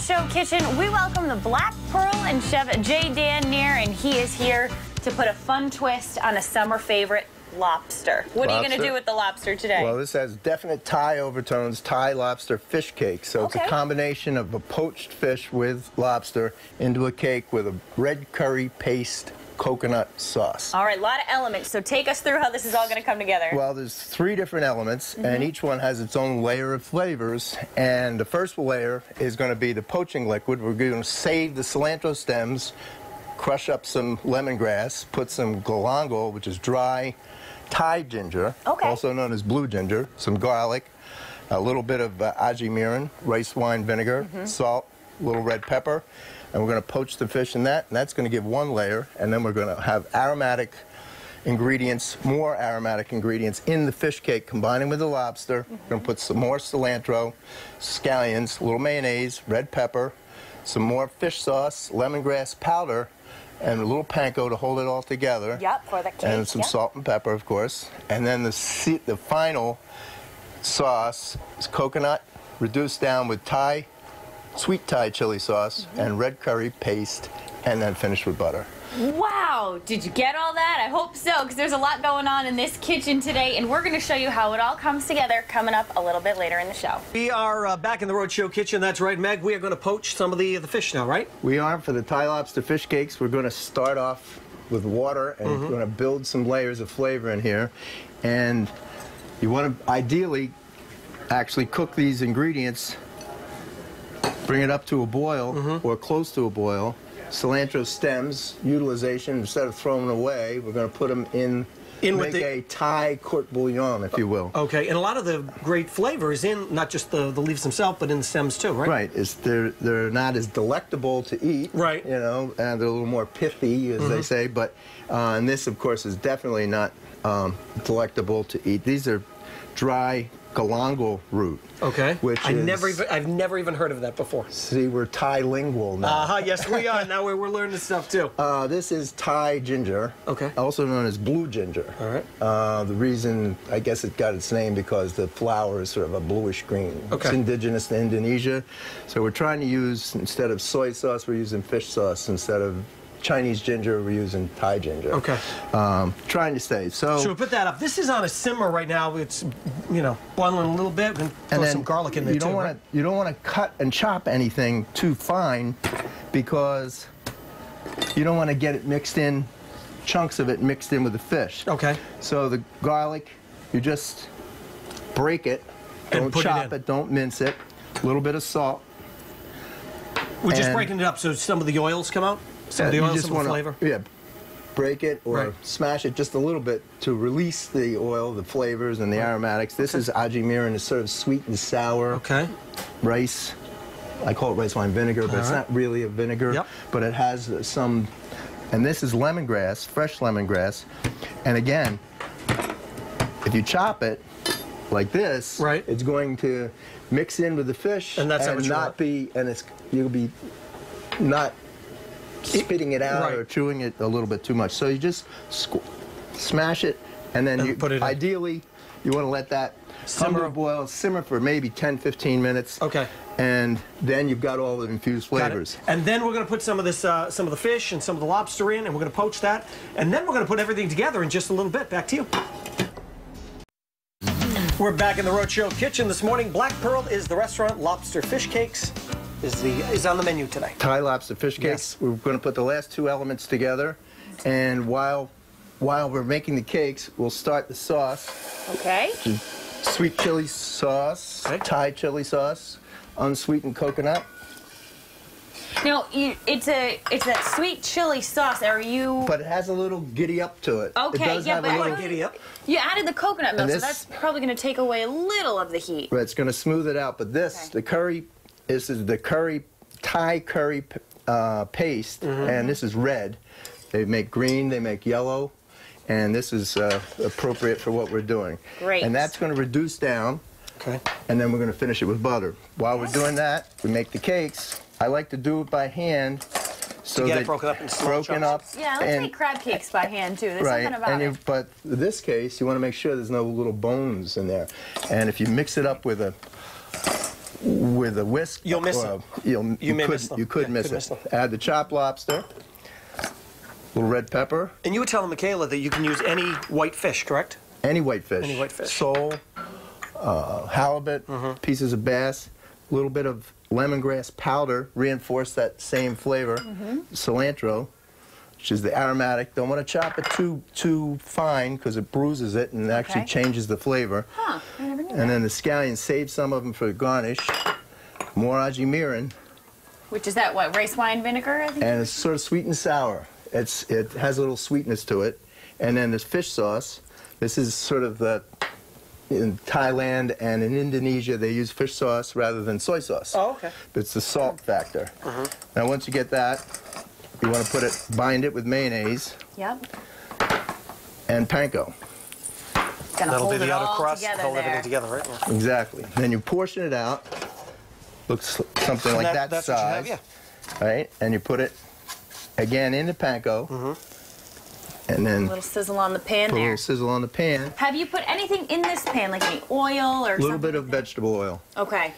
Rhode Show Kitchen, we welcome the Black Pearl and Chef Jay Dan Neer, and he is here to put a fun twist on a summer favorite, lobster. What are you going to do with the lobster today? Well, this has definite Thai overtones, Thai lobster fish cake. So it's a combination of a poached fish with lobster into a cake with a red curry paste coconut sauce. all right, a lot of elements, so take us through how this is all going to come together. Well, there's three different elements, and each one has its own layer of flavors. And the first layer is going to be the poaching liquid. We're going to save the cilantro stems, crush up some lemongrass, put some galangal, which is dry Thai ginger, Okay. also known as blue ginger, some garlic, a little bit of uh, aji mirin, rice wine vinegar, salt, a little red pepper, and we're going to poach the fish in that, and that's going to give one layer, and then we're going to have aromatic ingredients, more aromatic ingredients in the fish cake, combining with the lobster. We're going to put some more cilantro, scallions, a little mayonnaise, red pepper, some more fish sauce, lemongrass powder, and a little panko to hold it all together. Yep, for the cake, And some yep. salt and pepper, of course. And then the the final sauce is coconut, reduced down with Thai, sweet Thai chili sauce, and red curry paste, and then finished with butter. Wow, did you get all that? I hope so, because there's a lot going on in this kitchen today, and we're going to show you how it all comes together coming up a little bit later in the show. We are uh, back in the Rhode Show kitchen. That's right, Meg. We are going to poach some of the the fish now, right? We are for the Thai lobster fish cakes. We're going to start off with water and Mm-hmm. we're going to build some layers of flavor in here. And you want to ideally actually cook these ingredients, bring it up to a boil Mm-hmm. or close to a boil. Cilantro stems utilization instead of throwing them away, we're going to put them in. In with make the- a Thai court bouillon, if you will. Okay, and a lot of the great flavor is in not just the, the leaves themselves, but in the stems too, right? Right. It's they're they're not as delectable to eat. Right. Mm-hmm. You know, and they're a little more pithy, as they say. But uh, and this, of course, is definitely not um, delectable to eat. These are dry galangal root. Okay. Which I is, never even I've never even heard of that before. see we're Thai lingual now. Uh huh. Yes, we are. now we're, we're learning stuff too. Uh, this is Thai ginger. Okay. Also known as blue ginger. All right. Uh, the reason, I guess it got its name because the flower is sort of a bluish green. Okay. It's indigenous to Indonesia. So we're trying to use, instead of soy sauce, we're using fish sauce. Instead of Chinese ginger, we're using Thai ginger. Okay. Um, trying to stay. So, So we put that up. This is on a simmer right now. It's you know boiling a little bit. and throw some garlic in there you don't too. want right? to you don't want to cut and chop anything too fine because you don't want to get it mixed in chunks of it mixed in with the fish. Okay. So the garlic, you just break it, don't put it chop in. it, don't mince it. A little bit of salt. We're just breaking it up so some of the oils come out. The Uh, you just some of the wanna- flavor. Yeah. Break it or Right. smash it just a little bit to release the oil, the flavors, and the aromatics. This is aji mirin. It's sort of sweet and sour. Okay. rice. I call it rice wine vinegar, but it's All right. not really a vinegar. Yep. But it has some, and this is lemongrass, fresh lemongrass. And again, if you chop it like this, Right. it's going to mix in with the fish And that's you not be, and it's you'll be not spitting it out Right. or chewing it a little bit too much. So you just squ- smash it, and then And you put it in. ideally you want to let that Simmer. boil, simmer for maybe 10, 15 minutes. Okay. And then you've got all the infused flavors. And then we're going to put some of this, uh, some of the fish and some of the lobster in, and we're going to poach that. And then we're going to put everything together in just a little bit. Back to you. We're back in the Rhode Show kitchen this morning. Black Pearl is the restaurant. Lobster fish cakes is the is on the menu today. Thai lobster fish cakes. Yes. We're going to put the last two elements together, and while while we're making the cakes, we'll start the sauce. Okay. Sweet chili sauce, Okay. Thai chili sauce, unsweetened coconut. Now, you, it's a it's that sweet chili sauce. Are you? But it has a little giddy up to it. Okay, it does yeah, have but a I little. Giddy up. You added the coconut milk, And so that's probably going to take away a little of the heat. Right, it's going to smooth it out. But this, Okay. the curry, this is the curry, Thai curry uh, paste, Mm-hmm. and this is red. They make green, they make yellow, and this is uh, appropriate for what we're doing. Great. And that's going to reduce down, Okay. and then we're going to finish it with butter. While we're doing that, we make the cakes. I like to do it by hand. So get it broken up into small broken chunks. up. Yeah, let's and- make crab cakes by hand too. There's Right, something about and it. you, but in this case, you want to make sure there's no little bones in there. And if you mix it up with a with a whisk. You'll miss uh, it. You'll, You may could, miss them. You could Yeah, miss could it. miss them. Add the chopped lobster, a little red pepper, And you were telling Michaela that you can use any white fish, correct? any white fish. Any white fish. Sole, uh, halibut, Mm-hmm. pieces of bass, a little bit of lemongrass powder, reinforce that same flavor. Mm-hmm. Cilantro, which is the aromatic. Don't want to chop it too too fine because it bruises it and actually changes the flavor. Huh, I never knew that. And then the scallion, save some of them for the garnish. More aji mirin, Which is that, what, rice wine vinegar, I think? and it's sort of sweet and sour. It's it has a little sweetness to it. And then this fish sauce. This is sort of the in Thailand and in Indonesia they use fish sauce rather than soy sauce. Oh, okay. It's the salt factor. Uh-huh. Now once you get that, you want to put it, bind it with mayonnaise Yep. and panko. Gonna That'll hold be the it outer all crust, together hold there. everything together, right? Yeah. Exactly. Then you portion it out. Looks something like And that, that's size. what you have, yeah. Right? And you put it again in the panko. Mm-hmm. And then A little sizzle on the pan put a little sizzle on the pan. Have you put anything in this pan, like any oil or A little something bit of vegetable oil. Okay.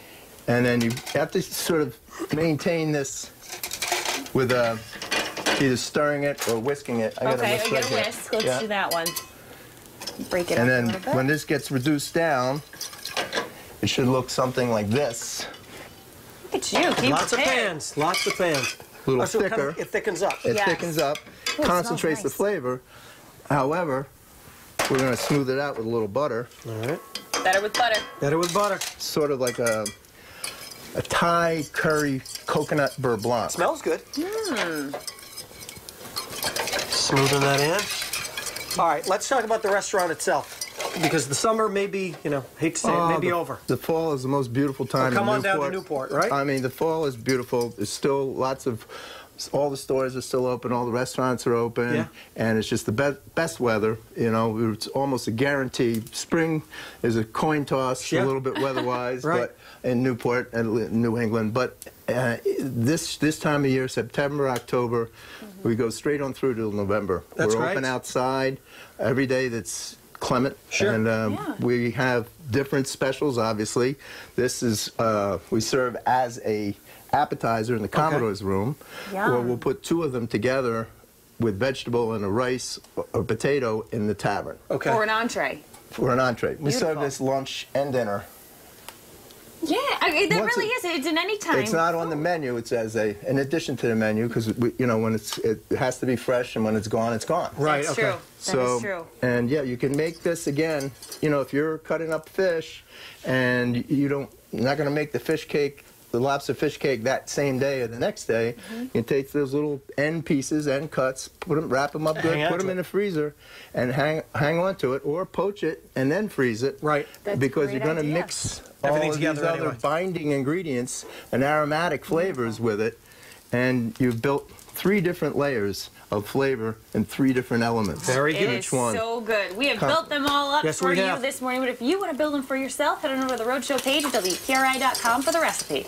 And then you have to sort of maintain this with uh, either stirring it or whisking it. I got Okay, a I whisk get right a here. whisk. Let's Yeah. do that one. Break it And up a then little bit. when this gets reduced down, it should look something like this. Look at you, keep Lots of prepared. pans, lots of pans. A little Oh, so it kind of- thicker. It thickens up. It Yes. thickens up, smells concentrates the flavor. However, we're going to smooth it out with a little butter, All right. Better with butter. Better with butter. sort of like a a Thai curry coconut beurre blanc. Smells good. Hmm. Smoothing that in. All right, let's talk about the restaurant itself. Because the summer may be, you know, hate to say it, Oh, may be the, over. The fall is the most beautiful time. Come on down to. Newport, right? I mean, the fall is beautiful. There's still lots of, all the stores are still open, all the restaurants are open, Yeah. and it's just the be- best weather. You know, it's almost a guarantee. Spring is a coin toss, Yeah. a little bit weather-wise, Right. but in Newport and New England. But uh, this this time of year, September, October, we go straight on through till November. That's We're right. open outside every day. That's clement, Sure. and um, Yeah. we have different specials. Obviously, this is uh, we serve as a appetizer in the Commodore's room, or we'll put two of them together with vegetable and a rice or potato in the tavern Okay. Or an entree. for an entree. We serve this lunch and dinner. Yeah, I mean, that Once really it- is. It's an anytime. It's not on the menu. It's as a in addition to the menu because you know when it's it has to be fresh and when it's gone, it's gone. Right, That's okay. true. That So, is true. and yeah, you can make this again. You know, if you're cutting up fish and you don't, you're not going to make the fish cake, the lobster fish cake that same day or the next day. Mm-hmm. You take those little end pieces, end cuts, put them, wrap them up good, Hang put to them in it. the freezer, and hang hang on to it, or poach it and then freeze it. Right. That's because you're going to mix Everything all of together these other anyway. binding ingredients and aromatic flavors with it, and you've built three different layers of flavor and three different elements. Very It good. is Each one. so good. We have Com- built them all up Yes, for you have. this morning. But if you want to build them for yourself, head on over to the Rhode Show page at WPRI.com for the recipe.